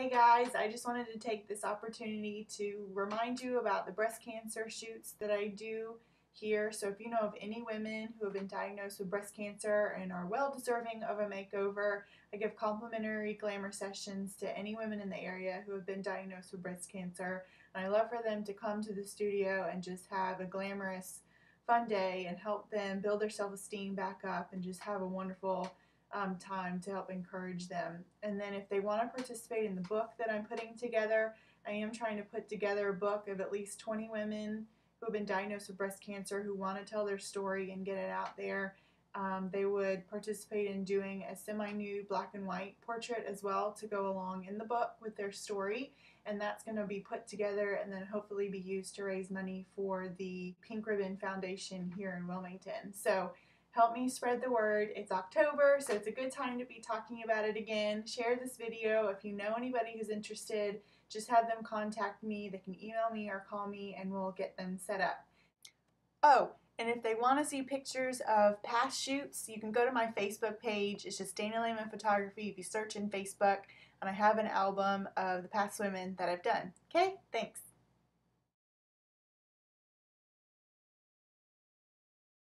Hey guys, I just wanted to take this opportunity to remind you about the breast cancer shoots that I do here. So if you know of any women who have been diagnosed with breast cancer and are well deserving of a makeover, I give complimentary glamour sessions to any women in the area who have been diagnosed with breast cancer. And I love for them to come to the studio and just have a glamorous, fun day and help them build their self-esteem back up and just have a wonderful um, time to help encourage them. And then if they want to participate in the book that I'm putting together, I am trying to put together a book of at least 20 women who have been diagnosed with breast cancer who want to tell their story and get it out there. Um, they would participate in doing a semi-nude black and white portrait as well to go along in the book with their story and that's going to be put together and then hopefully be used to raise money for the Pink Ribbon Foundation here in Wilmington. So help me spread the word. It's October, so it's a good time to be talking about it again. Share this video if you know anybody who's interested. Just have them contact me. They can email me or call me and we'll get them set up. Oh, and if they want to see pictures of past shoots, you can go to my Facebook page. It's just Dana Laymon Photography if you search in Facebook. And I have an album of the past women that I've done. Okay, thanks.